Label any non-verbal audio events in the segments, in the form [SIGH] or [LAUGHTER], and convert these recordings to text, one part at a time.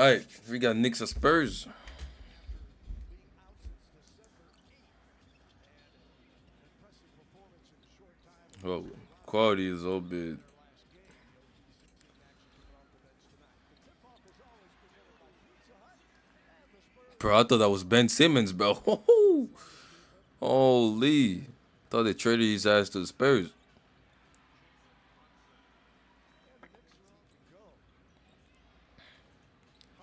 All right, we got Knicks and Spurs. Oh, quality is a little bit. Bro, I thought that was Ben Simmons, bro. [LAUGHS] Holy. Thought they traded his ass to the Spurs.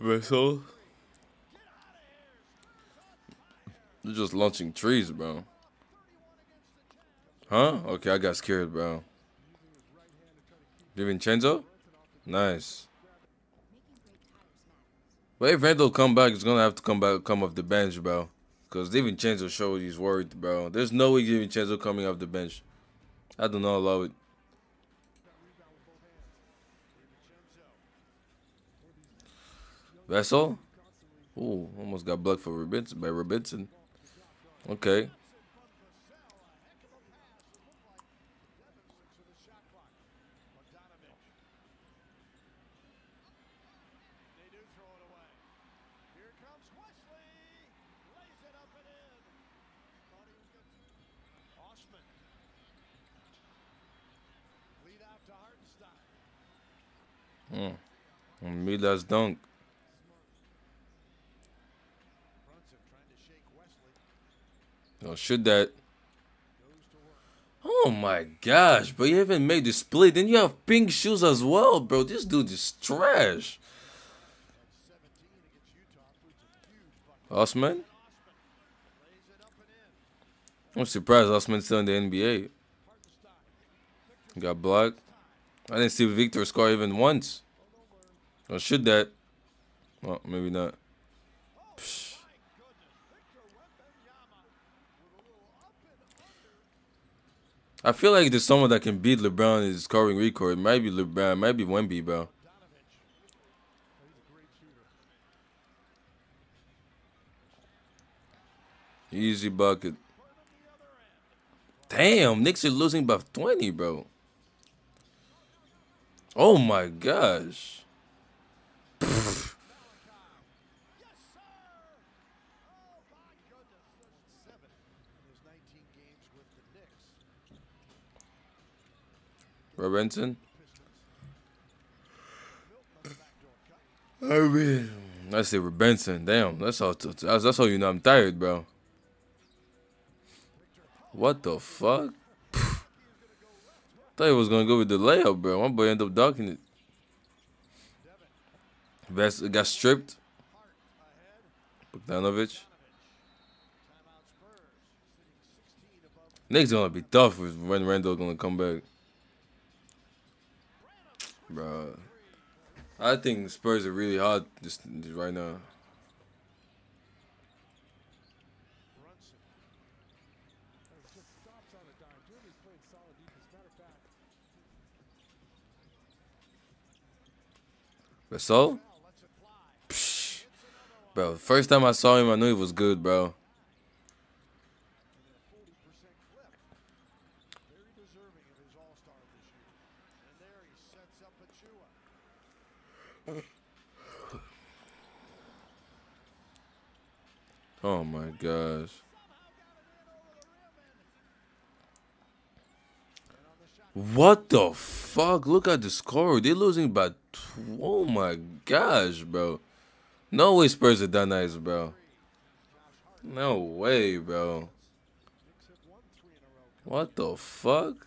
Vassell. They're just launching trees, bro. Huh? Okay, I got scared, bro. DiVincenzo? Nice. But if Randall come back, he's gonna have to come back, come off the bench, bro. Cause DiVincenzo showed he's worried, bro. There's no way DiVincenzo coming off the bench. I do not allow it. Vassell? Ooh, almost got blocked for Robinson by Robinson. Okay. Mm. Milas dunk. Oh, should that. Oh my gosh, bro. You haven't made the split. Then you have pink shoes as well, bro. This dude is trash. Osman? I'm surprised Osman's still in the NBA. Got blocked. I didn't see Victor score even once. Or should that? Well, maybe not. Psh. I feel like there's someone that can beat LeBron in his scoring record. It might be LeBron, it might be Wemby, bro. Easy bucket. Damn, Knicks are losing by 20, bro. Oh my gosh. Robinson. I mean, I say Robinson. Damn, that's all. That's, that's all you know. I'm tired, bro. What the fuck? Thought he was gonna go with the layup, bro. My boy ended up dunking it. Vest got stripped. Bogdanovic. Knicks gonna be tough when Randall gonna come back. Bro. I think Spurs are really hard just, right now. Gasol? Psh. Bro, first time I saw him, I knew he was good, bro. Oh my gosh. What the fuck? Look at the score. They're losing by. Oh my gosh, bro. No way Spurs are that nice, bro. No way, bro. What the fuck?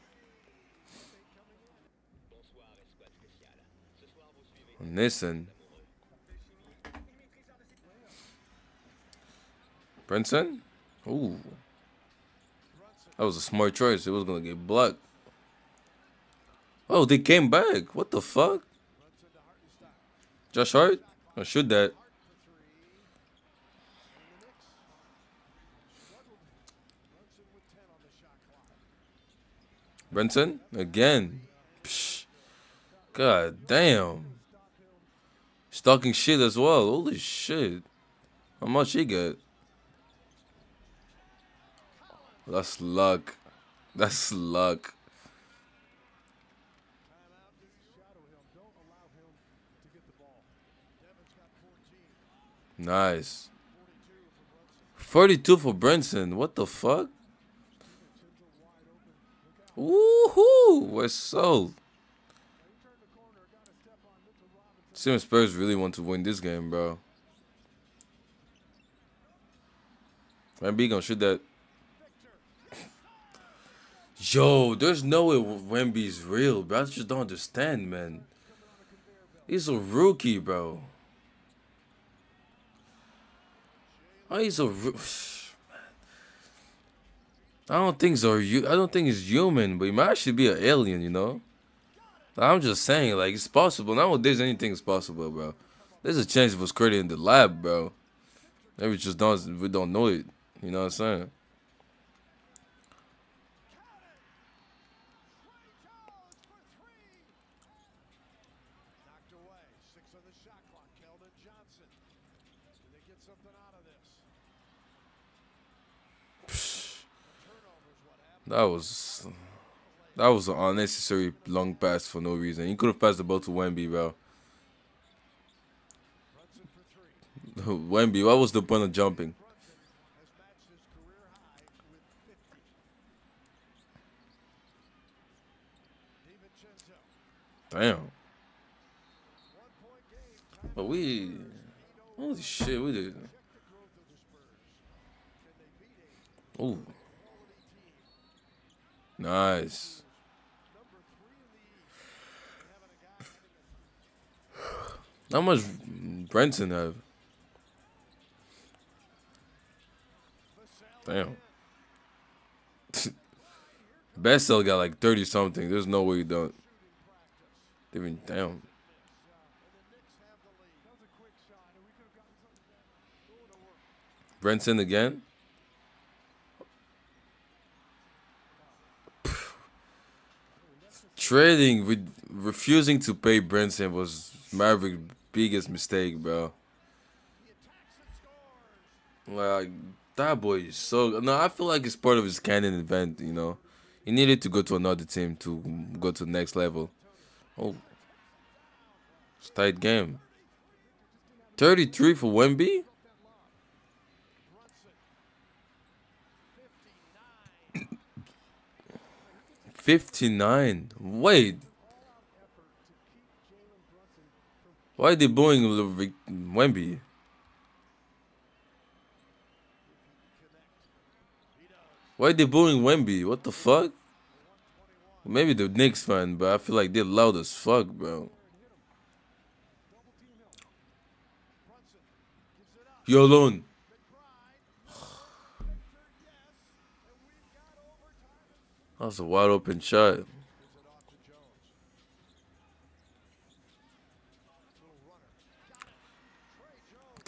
Listen. Brunson? Ooh. That was a smart choice. It was gonna get blocked. Oh, they came back. What the fuck? Josh Hart? I shoot that. Brunson? Again. Psh. God damn. Stalking shit as well. Holy shit. How much he got? That's luck. That's luck. Nice. 42 for Brunson. What the fuck? Woohoo! We're sold. Seeing Spurs really want to win this game, bro. Wemby gonna shoot that. Yo, there's no way Wemby's real, bro. I just don't understand, man. He's a rookie, bro. Oh, he's a. [SIGHS] I don't think so. I don't think he's human, but he might actually be an alien. You know. I'm just saying, like it's possible. Nowadays, anything is possible, bro. There's a chance it was created in the lab, bro. Maybe just don't we don't know it. You know what I'm saying? That was that was an unnecessary long pass for no reason. He could have passed the ball to Wemby, bro. [LAUGHS] Wemby, what was the point of jumping? Damn. But we, holy shit, we did. Ooh. Nice. How much Brunson have? Damn. [LAUGHS] Vassell got like 30 something. There's no way you don't. Even damn. Brunson again? [SIGHS] trading with refusing to pay Brunson was Maverick's biggest mistake, bro. Like that boy is so no, I feel like it's part of his canon event, you know. He needed to go to another team to go to the next level. Oh, it's tight game. 33 for Wemby? [COUGHS] 59. Wait. Why are they booing Wemby? Why are they booing Wemby? What the fuck? Maybe the Knicks fan, but I feel like they're loud as fuck, bro. You're alone. [SIGHS] That was a wide open shot.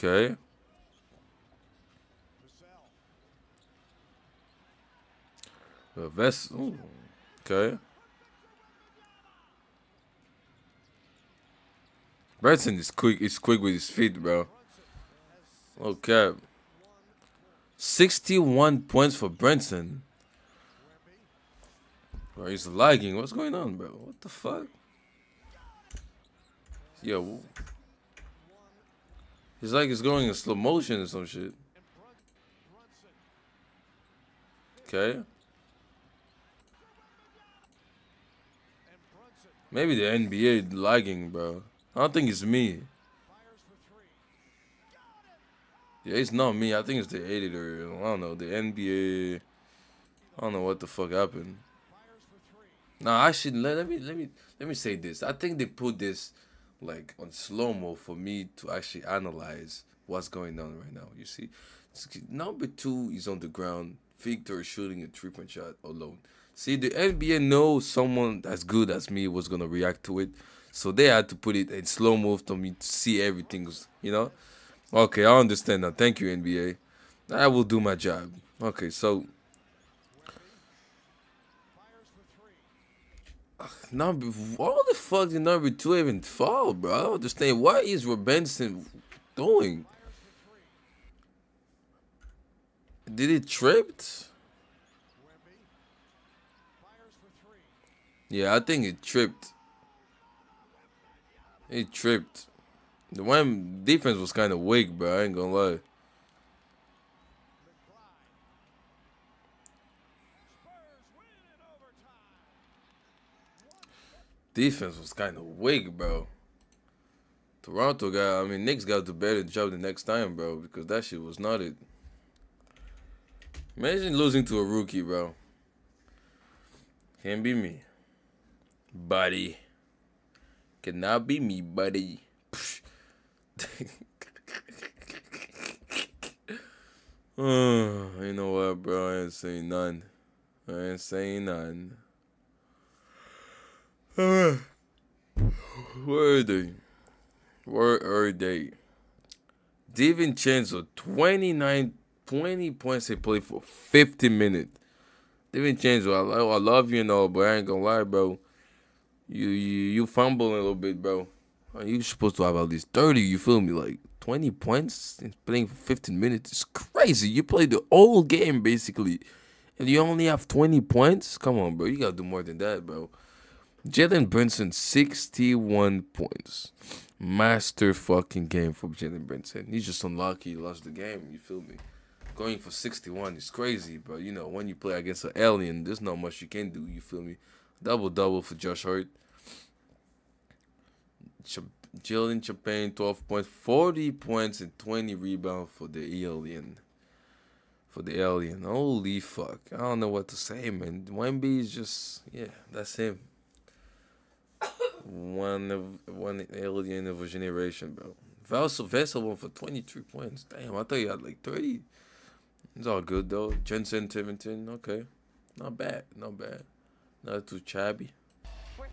Okay. The vest. Ooh. Okay. Brunson is quick. He's quick with his feet, bro. Okay. 61 points for Brunson. Bro, he's lagging. What's going on, bro? What the fuck? Yo. He's like it's going in slow motion or some shit. Okay. Maybe the NBA lagging, bro. I don't think it's me. Yeah, it's not me. I think it's the editor. I don't know. The NBA. I don't know what the fuck happened. Nah, actually, let, let me let me let me say this. I think they put this like on slow mo for me to actually analyze what's going on right now. You see, number two is on the ground. Victor is shooting a three point shot alone. See, the NBA knows someone as good as me was gonna react to it, so they had to put it in slow mo for me to see everything. You know. Okay, I understand now. Thank you, NBA. I will do my job. Okay, so number what the fuck did number two even fall, bro? I don't understand. What is Robinson doing? Did he tripped? Yeah, I think it tripped. It tripped. The one defense was kind of weak, bro. I ain't gonna lie. Defense was kind of weak, bro. Toronto got, I mean, Knicks got to better job the next time, bro, because that shit was not it. Imagine losing to a rookie, bro. Can't be me. Buddy. Cannot be me, buddy. oh, [LAUGHS] [SIGHS] you know what, bro? I ain't saying none. I ain't saying none. Where are they? Where are they? DiVincenzo, 29, 20 points he played for 50 minutes. DiVincenzo, I, I love you and all, but I ain't gonna lie, bro. You you you fumble a little bit, bro. You supposed to have at least 30, you feel me? Like 20 points playing for 15 minutes is crazy. You played the whole game basically. And you only have 20 points? Come on, bro. You gotta do more than that, bro. Jalen Brunson, 61 points. Master fucking game from Jalen Brunson. He's just unlucky he lost the game. You feel me? Going for 61 is crazy, but you know, when you play against an alien, there's not much you can do. You feel me? Double double for Josh Hart. Ch- Jalen Champagnie, 12 points, 40 points, and 20 rebounds for the alien. For the alien. Holy fuck. I don't know what to say, man. Wemby is just, yeah, that's him one of one alien of a generation, bro. Val Sylvester won for 23 points. Damn, I thought you had like 30. It's all good though. Jensen Tiverton, okay. Not bad, not bad. Not too chabby.